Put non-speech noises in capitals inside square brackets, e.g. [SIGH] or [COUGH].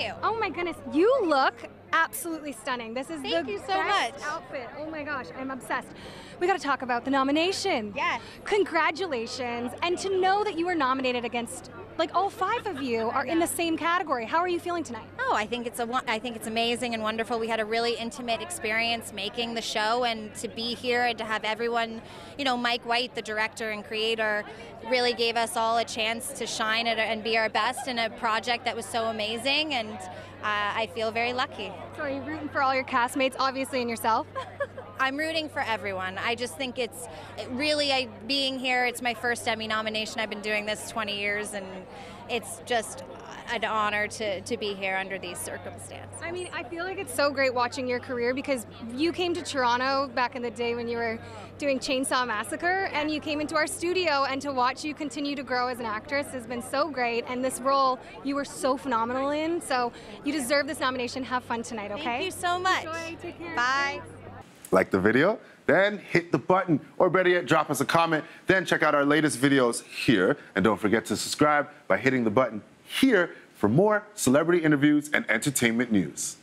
Oh my goodness, you look absolutely stunning. This is Thank the you so best much. outfit. Oh Oh my gosh, I'm obsessed. We got to talk about the nomination. Yes. Congratulations, and to know that you were nominated against like all five of you are in the same category. How are you feeling tonight? Oh, I think it's a I think it's amazing and wonderful. We had a really intimate experience making the show, and to be here and to have everyone, you know, Mike White, the director and creator, really gave us all a chance to shine and be our best in a project that was so amazing, and uh, I feel very lucky. So are you rooting for all your castmates, obviously, and yourself? [LAUGHS] I'm rooting for everyone. I just think it's really I, being here. It's my first Emmy nomination. I've been doing this 20 years, and it's just an honor to, to be here under these circumstances. I mean, I feel like it's so great watching your career because you came to Toronto back in the day when you were doing Chainsaw Massacre, and you came into our studio, and to watch you continue to grow as an actress has been so great. And this role you were so phenomenal in. So you deserve this nomination. Have fun tonight, okay? Thank you so much. Enjoy. Bye. Like the video? Then hit the button, or better yet, drop us a comment. Then check out our latest videos here. And don't forget to subscribe by hitting the button here for more celebrity interviews and entertainment news.